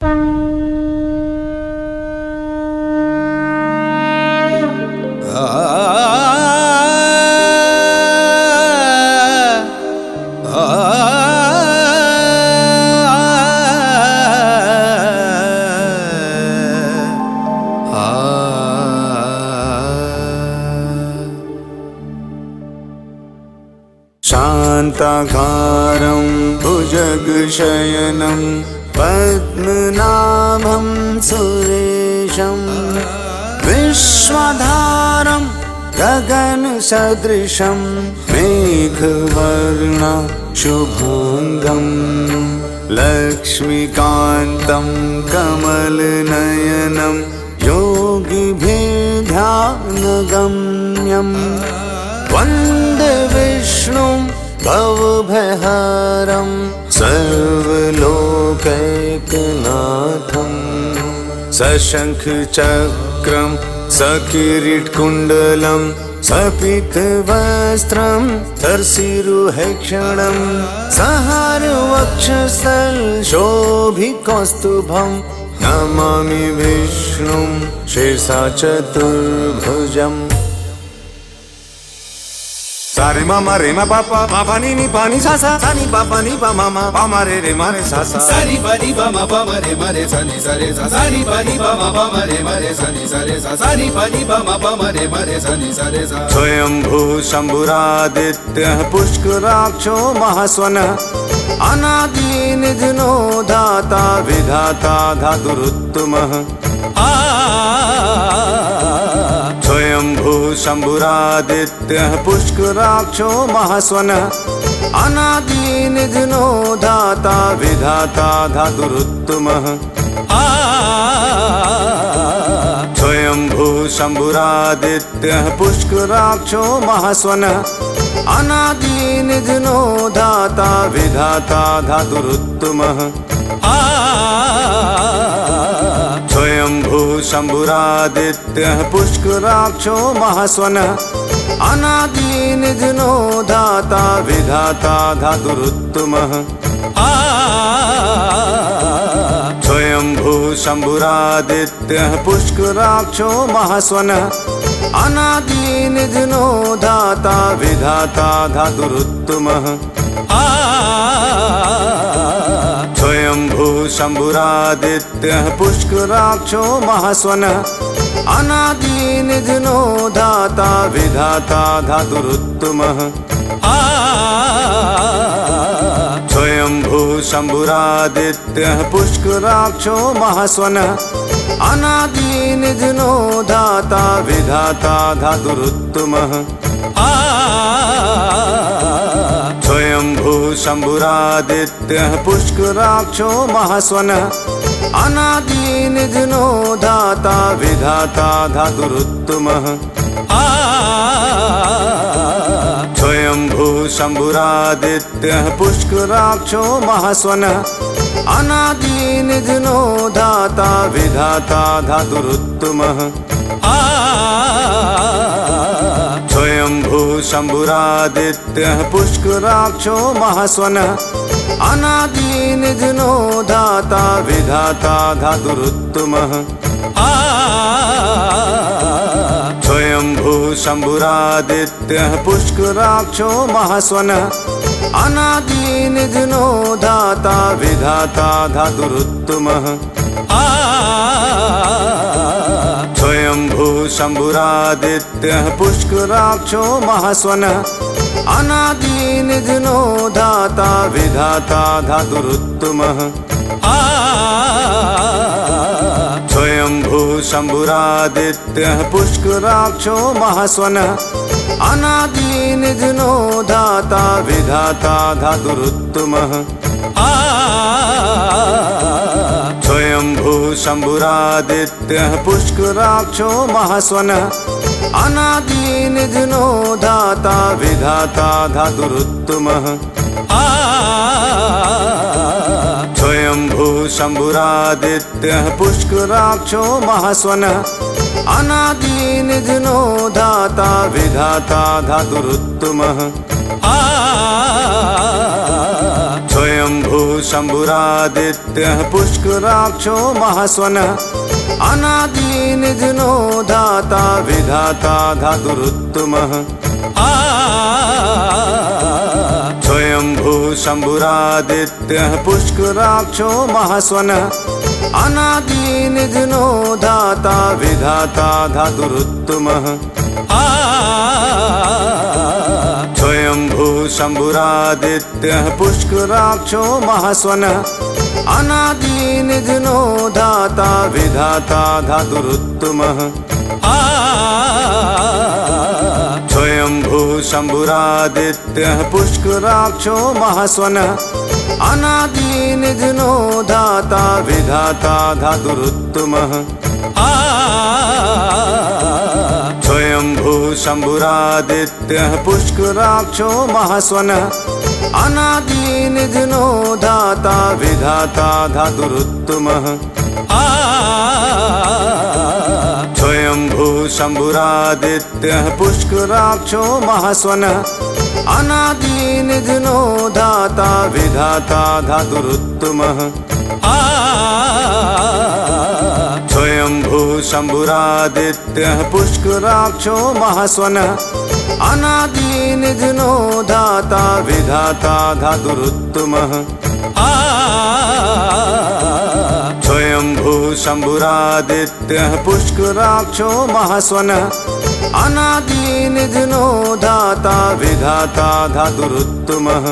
Bye. गगनसदृशं मेघवर्ण शुभङ्गम् लक्ष्मीकान्तं कमलनयनं योगिभिध्यानगम्यम् वन्दे विष्णुं भवभयहारं सर्वलोकैकनाथं सशङ्खचक्रं सकिरीटकुण्डलं सपितवस्त्रं तरसिरुहेक्षणं सहारवक्षस्थलशोभिकौस्तुभं नमामि विष्णुं शीर्षा चतुर्भुजम् Sare mama re ma papa ma pa ni ni pa ni sa sa sa ni pa pa ni pa mama pa ma re re ma re sa sa Sari pa ni pa ma pa ma re ma re sa ni sa re sa Sari pa ni pa ma pa ma re ma re sa ni sa re sa Sari pa ni pa ma pa ma re ma re sa ni sa re sa Swayambhu शम्भुरादित्यः पुष्कराक्षो महास्वनः। अनादिनिधनो धाता विधाता धातुरुत्तमः। स्वयम्भू शम्भुरादित्यः पुष्कराक्षो महास्वनः। अनादिनिधनो धाता विधाता धातुरुत्तमः। स्वयम्भू शम्भुरादित्यः पुष्कराक्षो महास्वनः। अनादिनिधनो धाता विधाता धातुरुत्तमः। स्वयम्भू शम्भुरादित्यः पुष्कराक्षो महास्वनः। अनादिनिधनो धाता विधाता धातुरुत्तमः। स्वयम्भू शम्भुरादित्यः पुष्कराक्षो महास्वनः। अनादिनिधनो धाता विधाता धातुरुत्तमः। स्वयम्भू शम्भुरादित्यः पुष्कराक्षो महास्वनः। अनादिनिधनो धाता विधाता धातुरुत्तमः। स्वयम्भू शम्भुरादित्यः पुष्कराक्षो महास्वनः। अनादिनिधनो धाता विधाता धातुरुत्तमः। स्वयम्भू शम्भुरादित्यः पुष्कराक्षो महास्वनः। अनादिनिधनो धाता विधाता धातुरुत्तमः। स्वयम्भू शम्भुरादित्यः पुष्कराक्षो महास्वनः। अनादिनिधनो धाता विधाता धातुरुत्तमः स्वयम्भू शम्भुरादित्यः पुष्कराक्षो महास्वनः। अनादिनिधनो धाता विधाता धातुरुत्तमः। स्वयम्भू शम्भुरादित्यः पुष्कराक्षो महास्वनः। अनादिनिधनो धाता विधाता धातुरुत्तमः। स्वयम्भू शम्भुरादित्यः पुष्कराक्षो महास्वनः। अनादिनिधनो धाता विधाता धातुरुत्तमः। स्वयम्भू शम्भुरादित्यः पुष्कराक्षो महास्वनः। अनादिनिधनो धाता विधाता धातुरुत्तमः। स्वयम्भू शम्भुरादित्यः पुष्कराक्षो महास्वनः। अनादिनिधनो धाता विधाता धातुरुत्तमः। स्वयम्भू शम्भुरादित्यः पुष्कराक्षो महास्वनः। अनादिनिधनो धाता विधाता धातुरुत्तमः। स्वयम्भू शम्भुरादित्यः पुष्कराक्षो महास्वनः। अनादिनिधनो धाता विधाता धातुरुत्तमः। स्वयम्भू शम्भुरादित्यः पुष्कराक्षो महास्वनः। अनादिनिधनो धाता विधाता धातुरुत्तमः। स्वयम्भू शम्भुरादित्यः पुष्कराक्षो महास्वनः। अनादिनिधनो धाता विधाता धातुरुत्तमः। स्वयम्भू शम्भुरादित्यः पुष्कराक्षो महास्वनः। अनादिनिधनो धाता विधाता धातुरुत्तमः स्वयम्भू शम्भुरादित्यः पुष्कराक्षो महास्वनः। अनादिनिधनो धाता विधाता धातुरुत्तमः। स्वयम्भू शम्भुरादित्यः पुष्कराक्षो महास्वनः। अनादिनिधनो धाता विधाता धातुरुत्तमः स्वयम्भू शम्भुरादित्यः पुष्कराक्षो महास्वनः। धाता विधाता धातुरुत्तमः। स्वयम्भू शम्भुरादित्यः पुष्कराक्षो महास्वनः। अनादिनिधनो धाता विधाता धातुरुत्तमः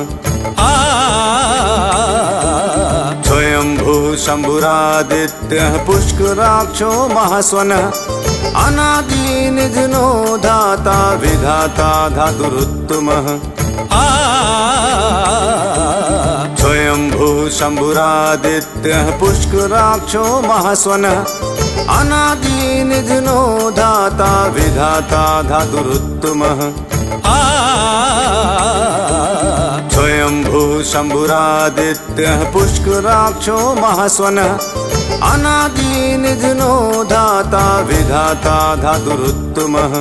शम्भुरादित्यः पुष्कराक्षो महास्वनः। अनादिनिधनो धाता विधाता धातुरुत्तमः। स्वयम्भू शम्भुरादित्यः पुष्कराक्षो महास्वनः। अनादिनिधनो धाता विधाता धातुरुत्तमः। स्वयम्भू शम्भुरादित्यः पुष्कराक्षो महास्वनः। अनादिनिधनो धाता विधाता धातुरुत्तमः।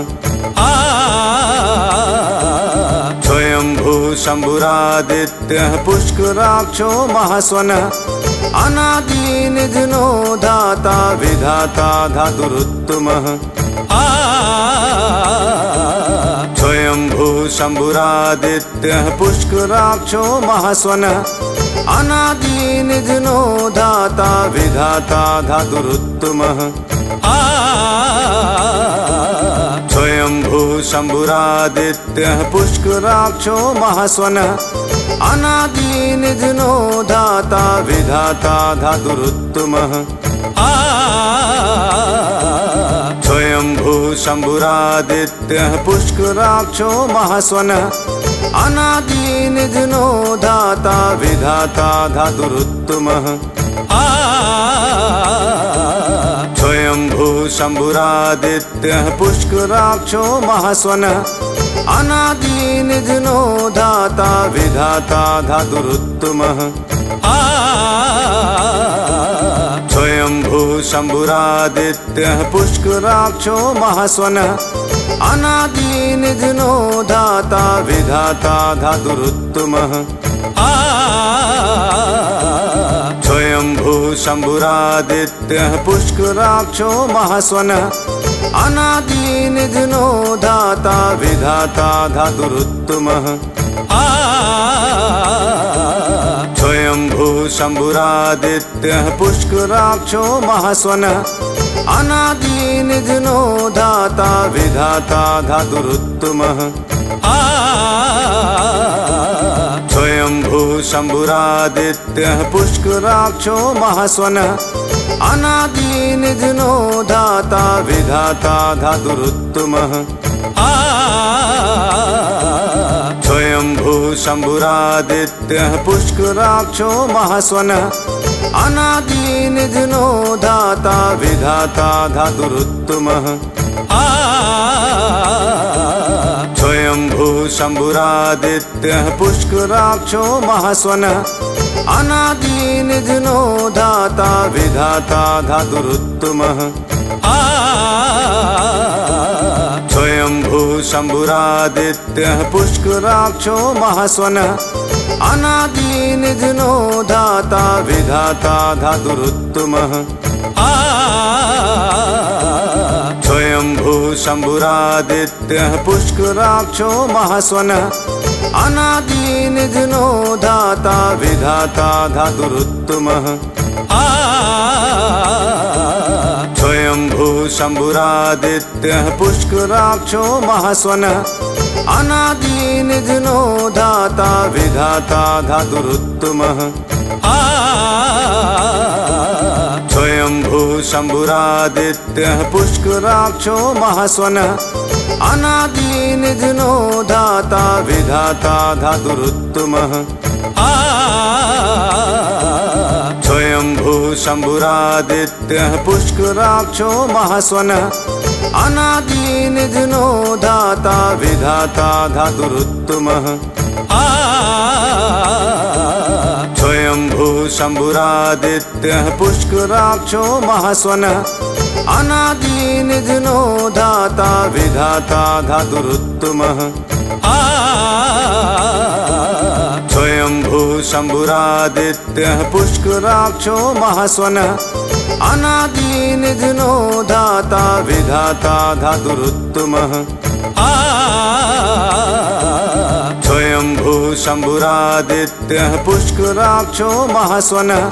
स्वयम्भू शम्भुरादित्यः पुष्कराक्षो महास्वनः। अनादिनिधनो धाता विधाता धातुरुत्तमः स्वयम्भू शम्भुरादित्यः पुष्कराक्षो महास्वनः। अनादिनिधनो धाता विधाता धातुरुत्तमः। स्वयम्भू शम्भुरादित्यः पुष्कराक्षो महास्वनः। अनादिनिधनो धाता विधाता धातुरुत्तमः। स्वयम्भू शम्भुरादित्यः पुष्कराक्षो महास्वनः। अनादिनिधनो धाता विधाता धातुरुत्तमः। स्वयम्भू शम्भुरादित्यः पुष्कराक्षो महास्वनः। अनादिनिधनो धाता विधाता धातुरुत्तमः। स्वयम्भू शम्भुरादित्यः पुष्कराक्षो महास्वनः। अनादिनिधनो धाता विधाता धातुरुत्तमः। स्वयम्भू शम्भुरादित्यः पुष्कराक्षो महास्वनः। अनादिनिधनो धाता विधाता धातुरुत्तमः स्वयम्भू शम्भुरादित्यः पुष्कराक्षो महास्वनः। अनादिनिधनो धाता विधाता धातुरुत्तमः। स्वयम्भू शम्भुरादित्यः पुष्कराक्षो महास्वनः। अनादिनिधनो धाता विधाता धातुरुत्तमः। स्वयम्भू शम्भुरादित्यः पुष्कराक्षो महास्वनः। अनादिनिधनो धाता विधाता धातुरुत्तमः। स्वयम्भू शम्भुरादित्यः पुष्कराक्षो महास्वनः। अनादिनिधनो धाता विधाता धातुरुत्तमः। स्वयम्भू शम्भुरादित्यः पुष्कराक्षो महास्वनः। अनादिनिधिनो धाता विधाता धातुरुत्तमः। स्वयम्भू शम्भुरादित्यः पुष्कराक्षो महास्वनः। अनादिनिधिनो धाता विधाता धातुरुत्तमः। स्वयम्भू शम्भुरादित्यः पुष्कराक्षो महास्वनः। अनादिनिधिनो धाता विधाता धातुरुत्तमः। स्वयम्भू शम्भुरादित्यः पुष्कराक्षो महास्वनः। अनादिनिधिनो धाता विधाता धातुरुत्तमः। स्वयम्भू शम्भुरादित्यः पुष्कराक्षो महास्वनः। अनादिनिधिनो धाता विधाता धातुरुत्तमः। स्वयम्भू शम्भुरादित्यः पुष्कराक्षो महास्वनः। अनादिनिधिनो धाता विधाता धातुरुत्तमः। स्वयम्भू शम्भुरादित्यः पुष्कराक्षो महास्वनः। अनादिनिधिनो धाता विधाता धातुरुत्तमः। स्वयम्भू शम्भुरादित्यः पुष्कराक्षो महास्वनः।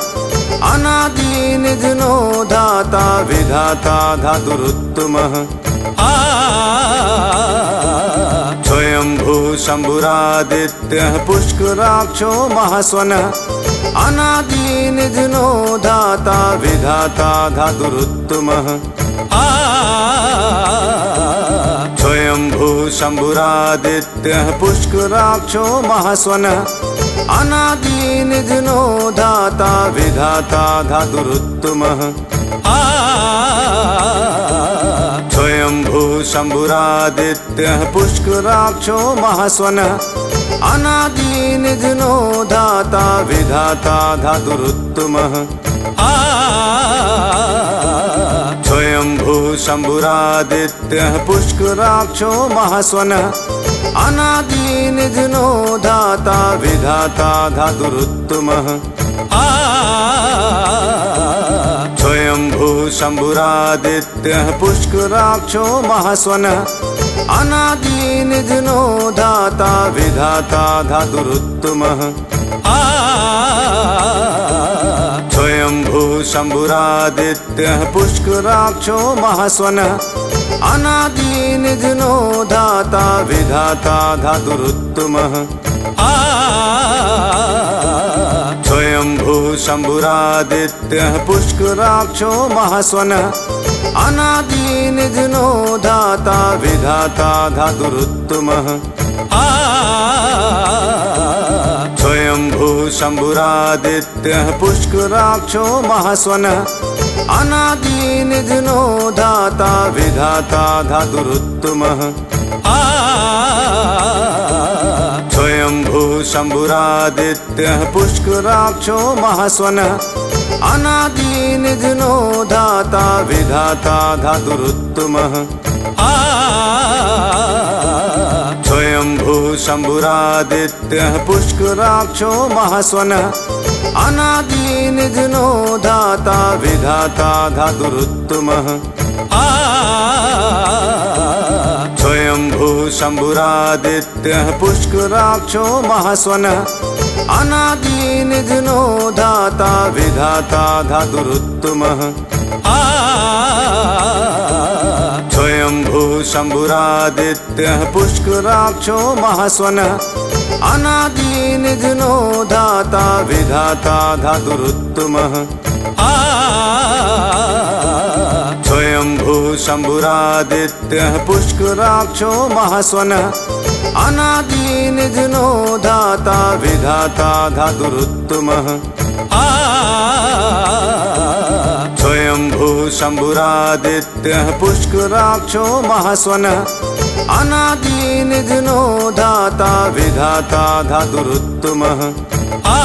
अनादिनिधिनो धाता विधाता धातुरुत्तमः। स्वयम्भू शम्भुरादित्यः पुष्कराक्षो महास्वनः। अनादिनिधिनो धाता विधाता धातुरुत्तमः। स्वयम्भू शम्भुरादित्यः पुष्कराक्षो महास्वनः। अनादिनिधिनो धाता विधाता स्वयम्भू शम्भुरादित्यः पुष्कराक्षो महास्वनः। अनादिनिधिनो धाता विधाता धातुरुत्तमः। स्वयम्भू शम्भुरादित्यः पुष्कराक्षो महास्वनः। अनादिनिधिनो धाता विधाता धातुरुत्तमः। स्वयम्भू शम्भुरादित्यः पुष्कराक्षो महास्वनः। अनादिनिधिनो धाता विधाता धातुरुत्तमः। स्वयम्भू शम्भुरादित्यः पुष्कराक्षो महास्वनः। अनादिनिधिनो धाता विधाता धातुरुत्तमः। स्वयम्भू शम्भुरादित्यः पुष्कराक्षो महास्वनः। अनादिनिधिनो धाता विधाता धातुरुत्तमः। स्वयम्भू शम्भुरादित्यः पुष्कराक्षो महास्वनः। अनादिनिधिनो धाता विधाता धातुरुत्तमः शम्भुरादित्यः पुष्कराक्षो महास्वनः। अनादिनिधिनो धाता विधाता धातुरुत्तमः। स्वयम्भू शम्भुरादित्यः पुष्कराक्षो महास्वनः। अनादिनिधिनो धाता विधाता धातुरुत्तमः स्वयम्भू शम्भुरादित्यः पुष्कराक्षो महास्वनः। अनादिनिधिनो धाता विधाता धातुरुत्तमः। स्वयम्भू शम्भुरादित्यः पुष्कराक्षो महास्वनः। अनादिनिधिनो धाता विधाता धातुरुत्तमः स्वयम्भू शम्भुरादित्यः पुष्कराक्षो महास्वनः। अनादिनिधिनो धाता विधाता धातुरुत्तमः। स्वयम्भू शम्भुरादित्यः पुष्कराक्षो महास्वनः। अनादिनिधिनो धाता विधाता धातुरुत्तमः। स्वयम्भू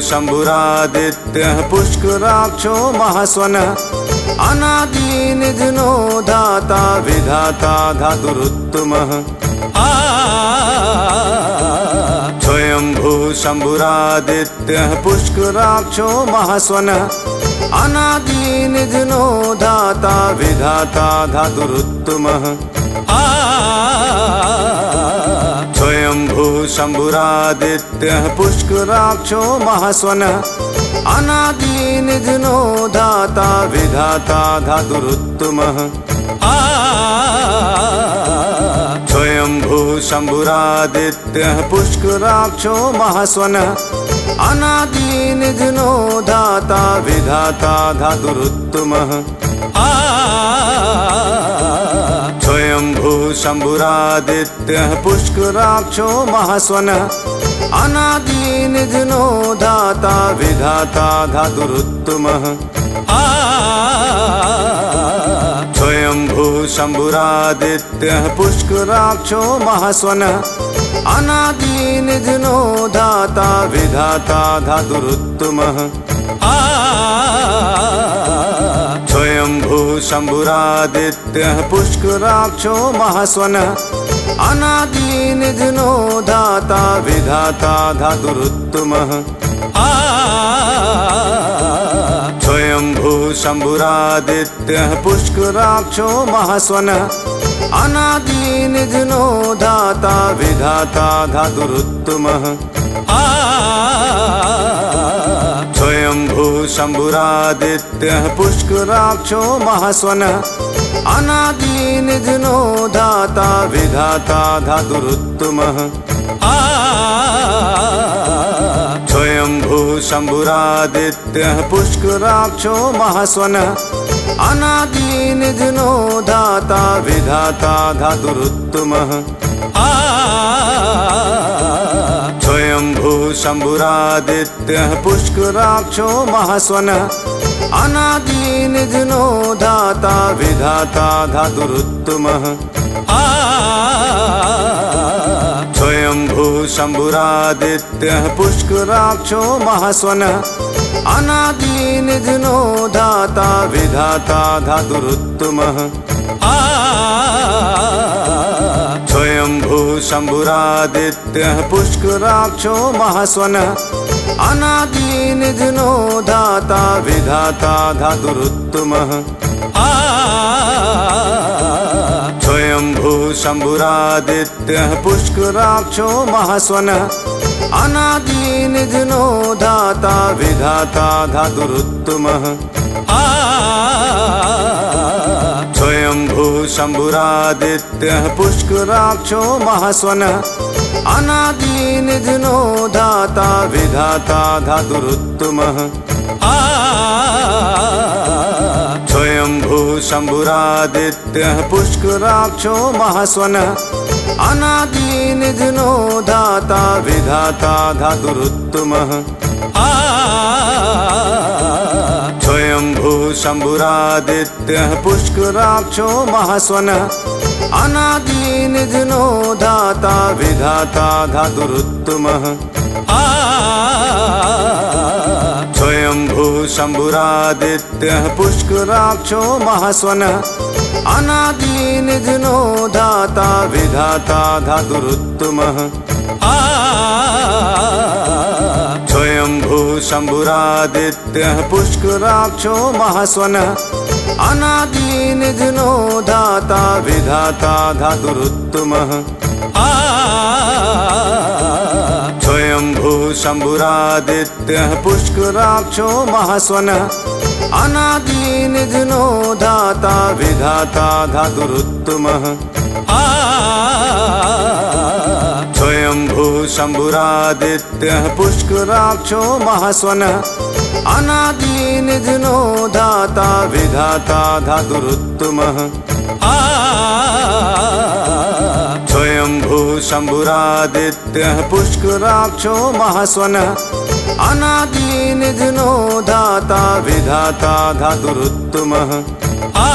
शम्भुरादित्यः पुष्कराक्षो महास्वनः। अनादिनिधनो धाता विधाता धातुरुत्तमः। स्वयम्भू शम्भुरादित्यः पुष्कराक्षो महास्वनः। अनादिनिधनो धाता विधाता धातुरुत्तमः स्वयम्भू शम्भुरादित्यः पुष्कराक्षो महास्वनः। अनादिनिधनो धाता विधाता धातुरुत्तमः। स्वयम्भू शम्भुरादित्यः पुष्कराक्षो महास्वनः। अनादिनिधनो धाता विधाता धातुरुत्तमः। स्वयम्भू शम्भुरादित्यः पुष्कराक्षो महास्वनः। अनादिनिधनो धाता विधाता धातुरुत्तमः। स्वयम्भू शम्भुरादित्यः पुष्कराक्षो महास्वनः। अनादिनिधनो धाता विधाता धातुरुत्तमः शम्भुरादित्यः पुष्कराक्षो महास्वनः। अनादिनिधनो धाता विधाता धातुरुत्तमः। स्वयम्भू शम्भुरादित्यः पुष्कराक्षो महास्वनः। अनादिनिधनो धाता विधाता धातुरुत्तमः स्वयम्भू शम्भुरादित्यः पुष्कराक्षो महास्वनः। अनादिनिधनो धाता विधाता धातुरुत्तमः। स्वयम्भू शम्भुरादित्यः पुष्कराक्षो महास्वनः। अनादिनिधनो धाता विधाता धातुरुत्तमः। स्वयम्भू शम्भुरादित्यः पुष्कराक्षो महास्वनः। अनादिनिधनो धाता विधाता धातुरुत्तमः। स्वयम्भू शम्भुरादित्यः पुष्कराक्षो महास्वनः। धाता विधाता धातुरुत्तमः। स्वयम्भू शम्भुरादित्यः पुष्कराक्षो महास्वनः। अनादिनिधनो धाता विधाता धातुरुत्तमः। स्वयम्भू शम्भुरादित्यः पुष्कराक्षो महास्वनः। अनादिनिधनो धाता विधाता धातुरुत्तमः। स्वयम्भू शम्भुरादित्यः पुष्कराक्षो महास्वनः। अनादिनिधनो धाता विधाता धातुरुत्तमः। स्वयम्भू शम्भुरादित्यः पुष्कराक्षो महास्वनः। अनादिनिधनो धाता विधाता धातुरुत्तमः। स्वयम्भू शम्भुरादित्यः पुष्कराक्षो महास्वनः। अनादिनिधनो धाता विधाता धातुरुत्तमः। स्वयम्भू शम्भुरादित्यः पुष्कराक्षो महास्वनः। अनादिनिधनो धाता विधाता धातुरुत्तमः शम्भुरादित्यः पुष्कराक्षो महास्वनः। अनादिनिधनो धाता विधाता धातुरुत्तमः। स्वयम्भू शम्भुरादित्यः पुष्कराक्षो महास्वनः। अनादिनिधनो धाता विधाता धातुरुत्तमः। स्वयम्भू शम्भुरादित्यः पुष्कराक्षो महास्वनः। अनादिनिधनो धाता विधाता धातुरुत्तमः। स्वयम्भू शम्भुरादित्यः पुष्कराक्षो महास्वनः। अनादिनिधनो धाता विधाता धातुरुत्तमः। स्वयम्भू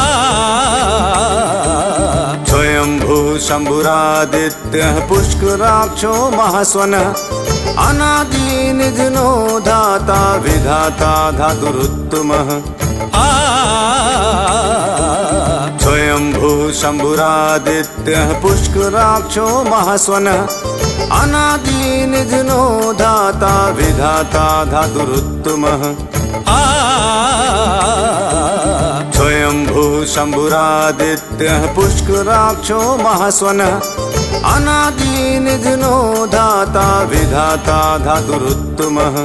शम्भुरादित्यः पुष्कराक्षो महास्वनः। अनादिनिधनो धाता विधाता धातुरुत्तमः। स्वयम्भू शम्भुरादित्यः पुष्कराक्षो महास्वनः। अनादिनिधनो धाता विधाता धातुरुत्तमः शम्भुरादित्यः पुष्कराक्षो महास्वनः। अनादिनिधनो धाता विधाता धातुरुत्तमः।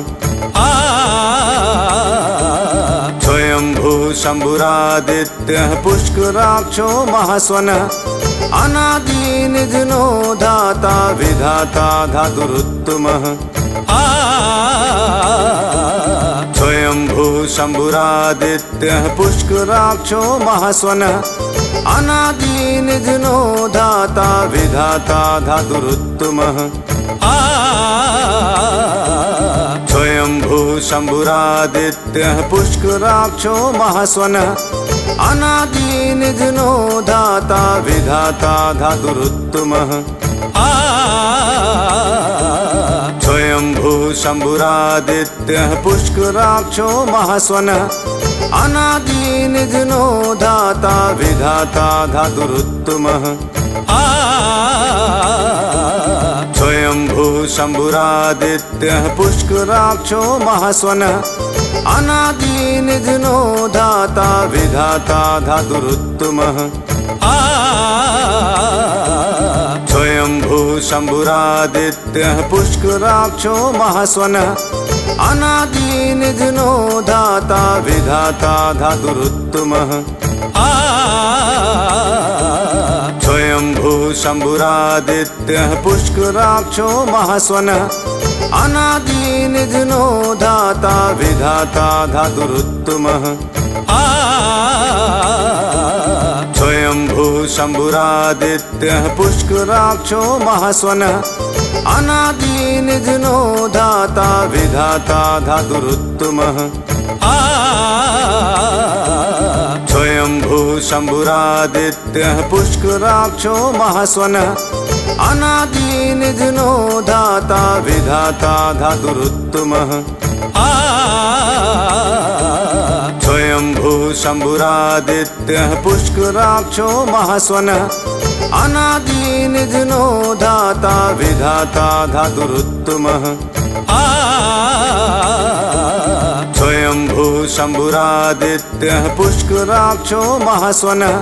स्वयम्भू शम्भुरादित्यः पुष्कराक्षो महास्वनः। अनादिनिधनो धाता विधाता धातुरुत्तमः स्वयम्भू शम्भुरादित्यः पुष्कराक्षो महास्वनः। अनादिनिधनो धाता विधाता धातुरुत्तमः। स्वयम्भू शम्भुरादित्यः पुष्कराक्षो महास्वनः। अनादिनिधनो धाता विधाता धातुरुत्तमः। स्वयम्भू शम्भुरादित्यः पुष्कराक्षो महास्वनः। अनादिनिधनो धाता विधाता धातुरुत्तमः। स्वयम्भू शम्भुरादित्यः पुष्कराक्षो महास्वनः। अनादिनिधनो धाता विधाता धातुरुत्तमः शम्भुरादित्यः पुष्कराक्षो महास्वनः। अनादिनिधनो धाता विधाता धातुरुत्तमः। स्वयम्भू शम्भुरादित्यः पुष्कराक्षो महास्वनः। अनादिनिधनो धाता विधाता धातुरुत्तमः। स्वयम्भू शम्भुरादित्यः पुष्कराक्षो महास्वनः। अनादिनिधनो धाता विधाता धातुरुत्तमः। स्वयम्भू शम्भुरादित्यः पुष्कराक्षो महास्वनः। अनादिनिधनो धाता विधाता धातुरुत्तमः स्वयम्भू शम्भुरादित्यः पुष्कराक्षो महास्वनः। अनादिनिधनो धाता विधाता धातुरुत्तमः। स्वयम्भू शम्भुरादित्यः पुष्कराक्षो महास्वनः।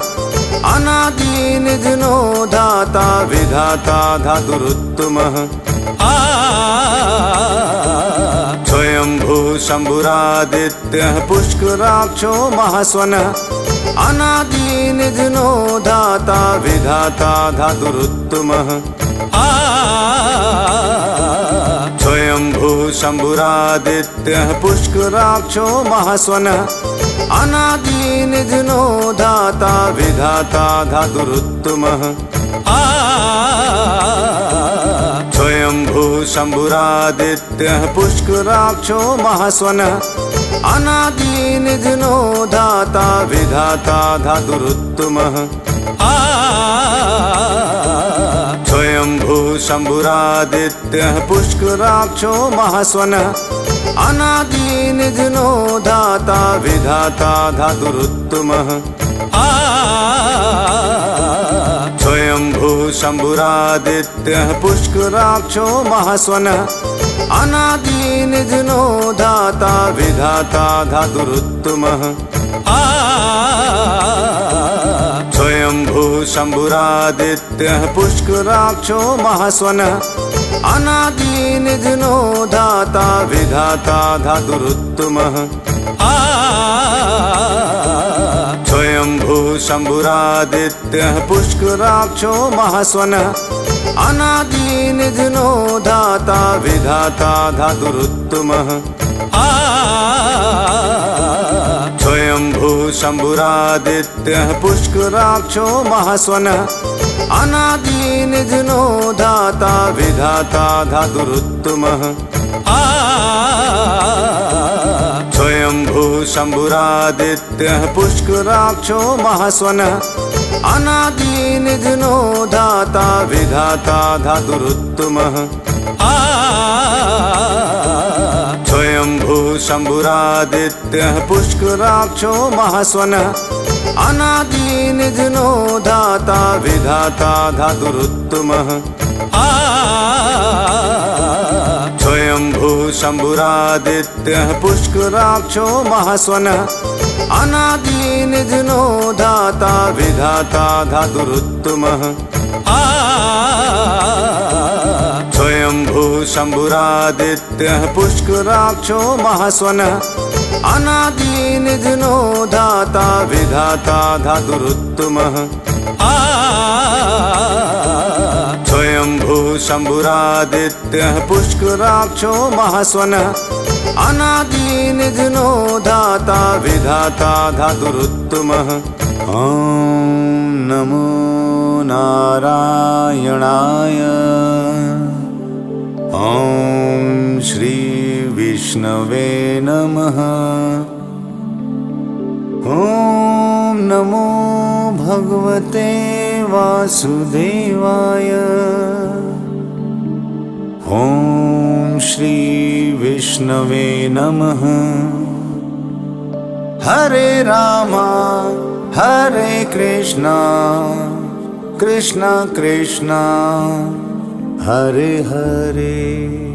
अनादिनिधनो धाता विधाता धातुरुत्तमः। स्वयम्भू शम्भुरादित्यः पुष्कराक्षो महास्वनः। अनादिनिधनो धाता विधाता धातुरुत्तमः। स्वयम्भू शम्भुरादित्यः पुष्कराक्षो महास्वनः। अनादिनिधनो धाता विधाता धातुरुत्तमः। स्वयम्भू शम्भुरादित्यः पुष्कराक्षो महास्वनः। अनादिनिधनो धाता विधाता धातुरुत्तमः। स्वयम्भू शम्भुरादित्यः पुष्कराक्षो महास्वनः। अनादिनिधनो धाता विधाता धातुरुत्तमः। स्वयम्भू शम्भुरादित्यः पुष्कराक्षो महास्वनः। अनादिनिधनो धाता विधाता धातुरुत्तमः। स्वयम्भू शम्भुरादित्यः पुष्कराक्षो महास्वनः। अनादिनिधनो धाता विधाता धातुरुत्तमः। स्वयम्भू शम्भुरादित्यः पुष्कराक्षो महास्वनः। अनादिनिधनो धाता विधाता धातुरुत्तमः। स्वयम्भू शम्भुरादित्यः पुष्कराक्षो महास्वनः। अनादिनिधनो धाता विधाता धातुरुत्तमः स्वयम्भू शम्भुरादित्यः पुष्कराक्षो महास्वनः। अनादिनिधनो धाता विधाता धातुरुत्तमः। स्वयम्भू शम्भुरादित्यः पुष्कराक्षो महास्वनः। अनादिनिधनो धाता विधाता धातुरुत्तमः स्वयम्भू शम्भुरादित्यः पुष्कराक्षो महास्वनः। अनादिनिधनो धाता विधाता धातुरुत्तमः। स्वयम्भू शम्भुरादित्यः पुष्कराक्षो महास्वनः। अनादिनिधनो धाता विधाता धातुरुत्तमः। स्वयम्भू शम्भुरादित्यः पुष्कराक्षो महास्वनः। अनादिनिधनो धाता विधाता धातुरुत्तमः। ॐ नमो नारायणाय। ॐ श्रीविष्णवे नमः। ॐ नमो भगवते वासुदेवाय ॐ श्रीविष्णवे नमः। हरे रामा हरे कृष्णा कृष्ण कृष्ण हरे हरे